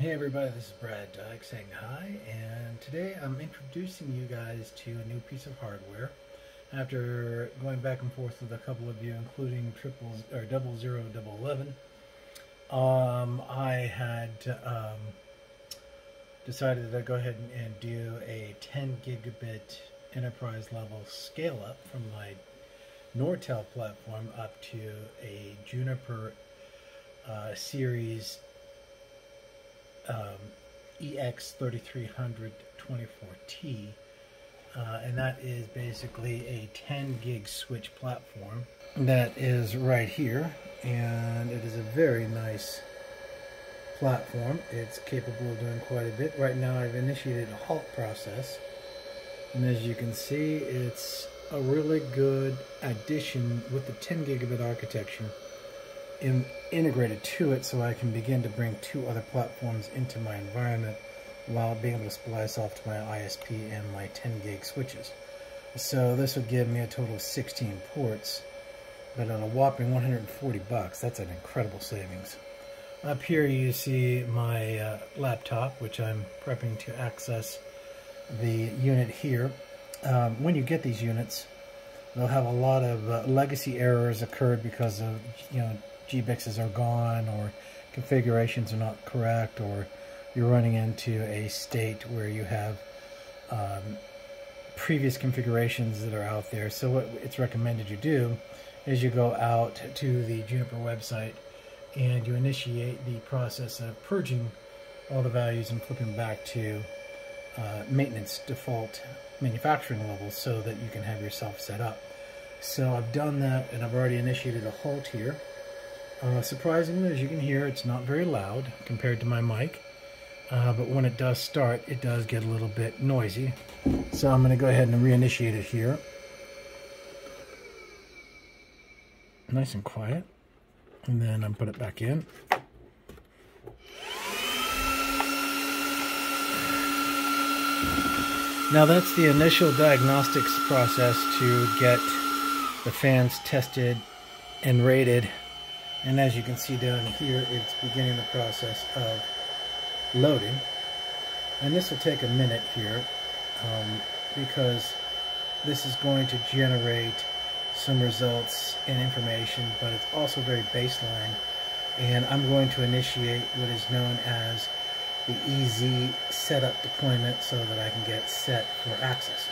Hey everybody, this is Brad Dyke saying hi, and today I'm introducing you guys to a new piece of hardware. After going back and forth with a couple of you, including triple or double zero double eleven, um, I had um, decided that I'd go ahead and, and do a 10 gigabit enterprise level scale up from my Nortel platform up to a Juniper uh, series um, EX3300 24T, uh, and that is basically a 10 gig switch platform that is right here, and it is a very nice platform. It's capable of doing quite a bit. Right now, I've initiated a halt process, and as you can see, it's a really good addition with the 10 gigabit architecture in, integrated to it so I can begin to bring two other platforms into my environment while being able to splice off to my ISP and my 10 gig switches. So this would give me a total of 16 ports, but at a whopping 140 bucks, that's an incredible savings. Up here you see my uh, laptop, which I'm prepping to access the unit here. Um, when you get these units, they'll have a lot of uh, legacy errors occurred because of you know GBICs are gone or configurations are not correct or you're running into a state where you have um, previous configurations that are out there. So what it's recommended you do is you go out to the Juniper website and you initiate the process of purging all the values and flipping back to uh, maintenance default manufacturing levels so that you can have yourself set up. So I've done that and I've already initiated a halt here. Uh, surprisingly, as you can hear, it's not very loud compared to my mic. Uh, but when it does start, it does get a little bit noisy. So I'm going to go ahead and reinitiate it here. Nice and quiet. And then I'm put it back in. Now that's the initial diagnostics process to get the fans tested and rated and as you can see down here it's beginning the process of loading and this will take a minute here um, because this is going to generate some results and information but it's also very baseline and I'm going to initiate what is known as the EZ setup deployment so that I can get set for access.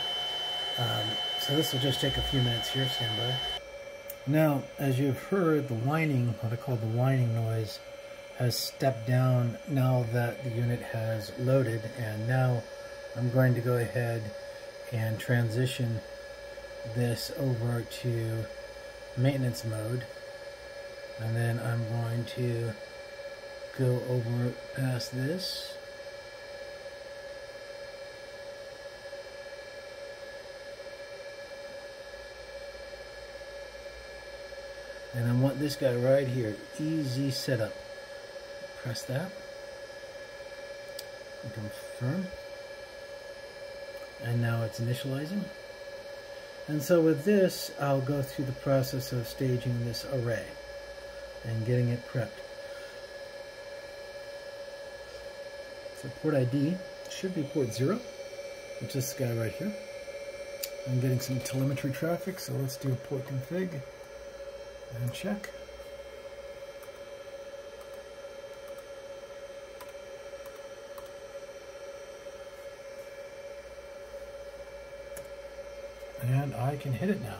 Um, so this will just take a few minutes here, stand by. Now, as you've heard, the whining, what I call the whining noise, has stepped down now that the unit has loaded, and now I'm going to go ahead and transition this over to maintenance mode, and then I'm going to go over past this and I want this guy right here. Easy setup. Press that. And confirm. And now it's initializing. And so with this I'll go through the process of staging this array and getting it prepped. So port ID should be port 0 which is this guy right here. I'm getting some telemetry traffic so let's do a port config and check. And I can hit it now.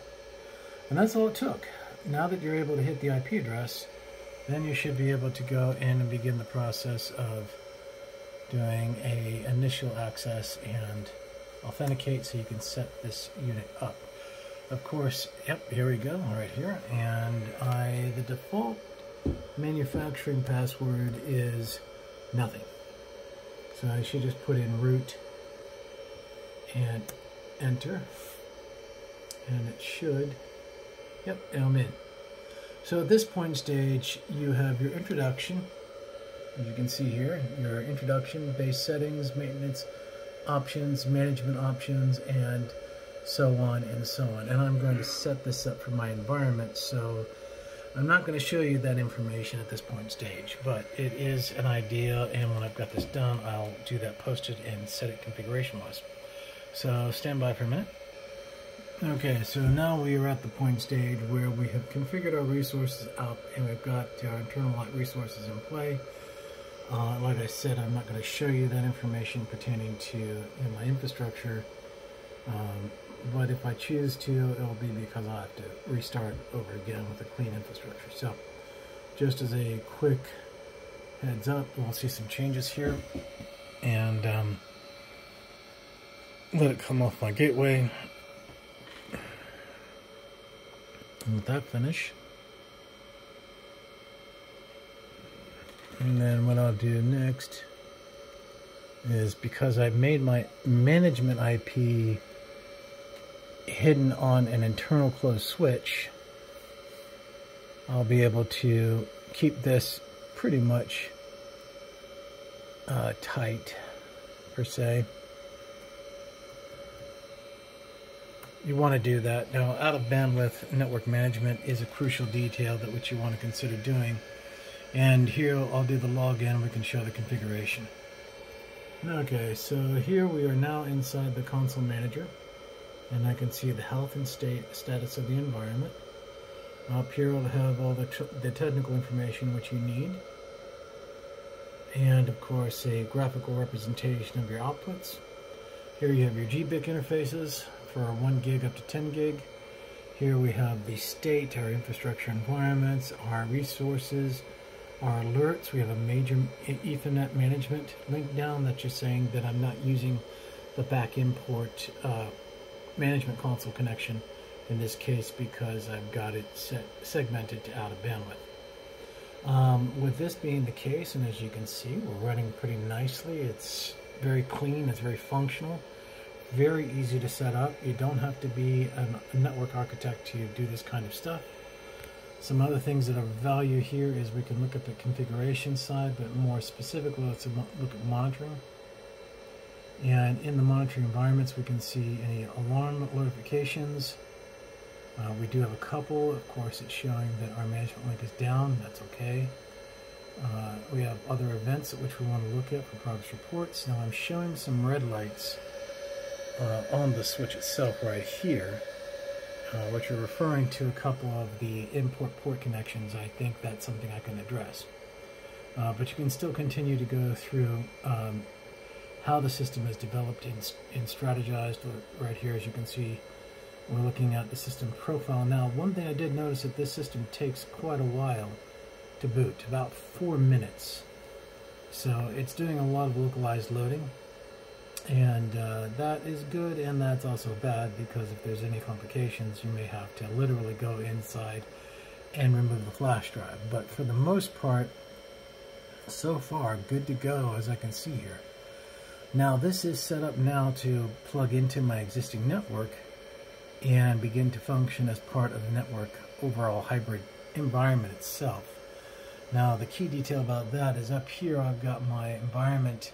And that's all it took. Now that you're able to hit the IP address, then you should be able to go in and begin the process of doing a initial access and authenticate so you can set this unit up of course, yep, here we go, right here. And I, the default manufacturing password is nothing. So I should just put in root and enter. And it should, yep, I'm in. So at this point stage, you have your introduction, as you can see here, your introduction, base settings, maintenance options, management options, and so on and so on. And I'm going to set this up for my environment so I'm not going to show you that information at this point stage, but it is an idea, and when I've got this done, I'll do that posted and set it configuration-wise. So stand by for a minute. Okay, so now we are at the point stage where we have configured our resources up and we've got our internal light resources in play. Uh, like I said, I'm not going to show you that information pertaining to know, my infrastructure, um, but if I choose to, it'll be because I'll have to restart over again with a clean infrastructure. So, just as a quick heads up, we'll see some changes here, and um, let it come off my gateway. And let that finish. And then what I'll do next is because I've made my management IP hidden on an internal closed switch, I'll be able to keep this pretty much uh, tight, per se. You want to do that. Now, out of bandwidth network management is a crucial detail that which you want to consider doing. And here I'll do the login. We can show the configuration. Okay, so here we are now inside the console manager and I can see the health and state status of the environment. Up here I'll have all the, the technical information which you need and of course a graphical representation of your outputs. Here you have your GBIC interfaces for 1 gig up to 10 gig. Here we have the state, our infrastructure environments, our resources, our alerts. We have a major Ethernet management link down that's just saying that I'm not using the back import uh, management console connection in this case because I've got it set, segmented to out of bandwidth. Um, with this being the case, and as you can see, we're running pretty nicely. It's very clean, it's very functional, very easy to set up. You don't have to be a network architect to do this kind of stuff. Some other things that are value here is we can look at the configuration side, but more specifically, let's look at monitoring. And in the monitoring environments, we can see any alarm notifications. Uh, we do have a couple. Of course, it's showing that our management link is down. That's okay. Uh, we have other events at which we want to look at for progress reports. Now I'm showing some red lights uh, on the switch itself right here, uh, which are referring to a couple of the import port connections. I think that's something I can address. Uh, but you can still continue to go through um, how the system is developed and, and strategized right here as you can see. We're looking at the system profile now. One thing I did notice that this system takes quite a while to boot about four minutes. So it's doing a lot of localized loading and uh, that is good and that's also bad because if there's any complications you may have to literally go inside and remove the flash drive. But for the most part so far good to go as I can see here now this is set up now to plug into my existing network and begin to function as part of the network overall hybrid environment itself. Now the key detail about that is up here I've got my environment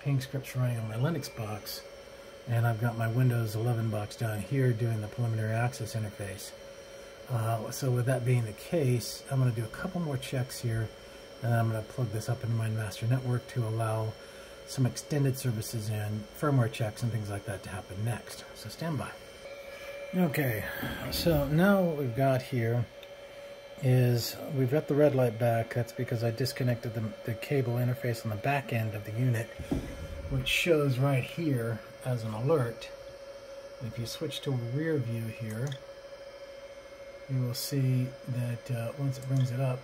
ping scripts running on my Linux box and I've got my Windows 11 box down here doing the preliminary access interface. Uh, so with that being the case, I'm going to do a couple more checks here and I'm going to plug this up into my master network to allow some extended services and firmware checks and things like that to happen next. So stand by. Okay, so now what we've got here is we've got the red light back. That's because I disconnected the, the cable interface on the back end of the unit, which shows right here as an alert. If you switch to a rear view here, you will see that uh, once it brings it up,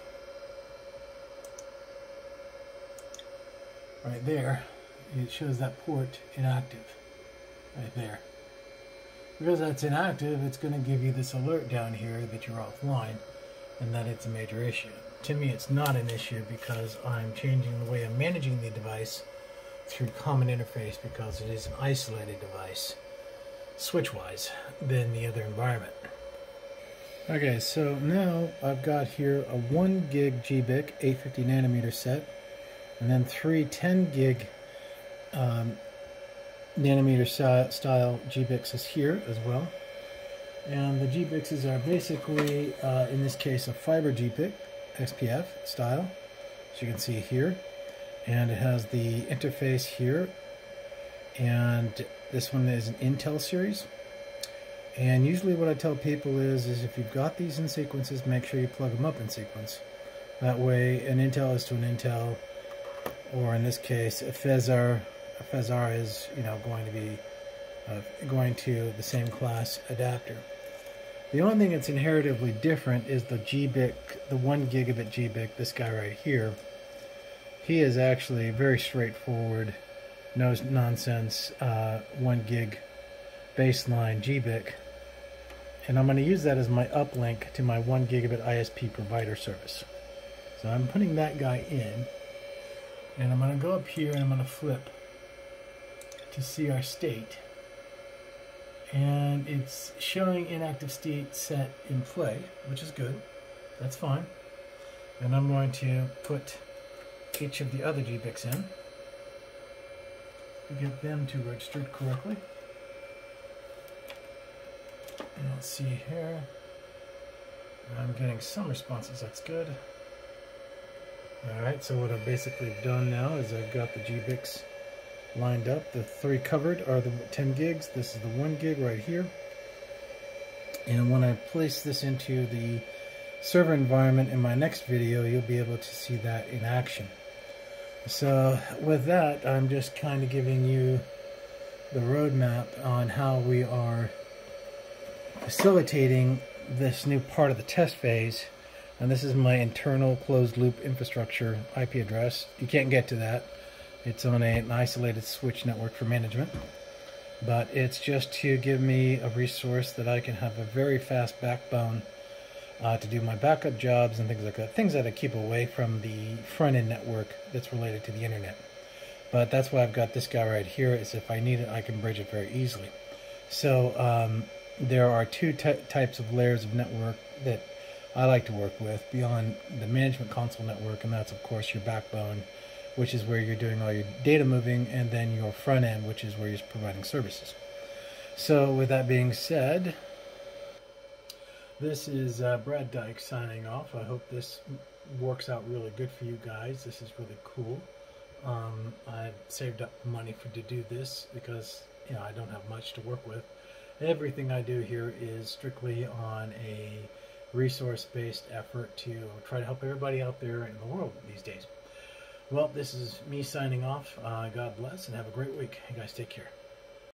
right there, it shows that port inactive right there. Because that's inactive, it's going to give you this alert down here that you're offline and that it's a major issue. To me, it's not an issue because I'm changing the way I'm managing the device through common interface because it is an isolated device, switch-wise, than the other environment. Okay, so now I've got here a 1 gig GBIC 850 nanometer set, and then three 10 gig um, nanometer style GBICs is here as well. And the GBICs are basically, uh, in this case, a fiber GBIC, XPF style, as you can see here. And it has the interface here. And this one is an Intel series. And usually what I tell people is, is if you've got these in sequences, make sure you plug them up in sequence. That way an Intel is to an Intel, or in this case, a Finisar, Finisar is, you know, going to be uh, going to the same class adapter. The only thing that's inheritively different is the GBIC, the one gigabit GBIC, this guy right here. He is actually very straightforward, no nonsense, uh, one gig baseline GBIC and I'm going to use that as my uplink to my 1 gigabit ISP provider service. So I'm putting that guy in, and I'm going to go up here and I'm going to flip to see our state. And it's showing inactive state set in play, which is good. That's fine. And I'm going to put each of the other GBICs in to get them to register correctly. And let's see here. I'm getting some responses, that's good. Alright, so what I've basically done now is I've got the GBICs lined up. The three covered are the 10 gigs. This is the 1 gig right here. And when I place this into the server environment in my next video, you'll be able to see that in action. So with that, I'm just kind of giving you the roadmap on how we are facilitating this new part of the test phase. And this is my internal closed loop infrastructure IP address. You can't get to that. It's on a, an isolated switch network for management. But it's just to give me a resource that I can have a very fast backbone uh, to do my backup jobs and things like that. Things that I keep away from the front end network that's related to the internet. But that's why I've got this guy right here, is if I need it, I can bridge it very easily. So um, there are two types of layers of network that I like to work with beyond the management console network, and that's of course your backbone, which is where you're doing all your data moving, and then your front end, which is where you're providing services. So, with that being said, this is uh, Brad Dyke signing off. I hope this works out really good for you guys. This is really cool. Um, I've saved up money for to do this because you know I don't have much to work with. Everything I do here is strictly on a resource-based effort to try to help everybody out there in the world these days. Well, this is me signing off. Uh, God bless and have a great week. You guys take care.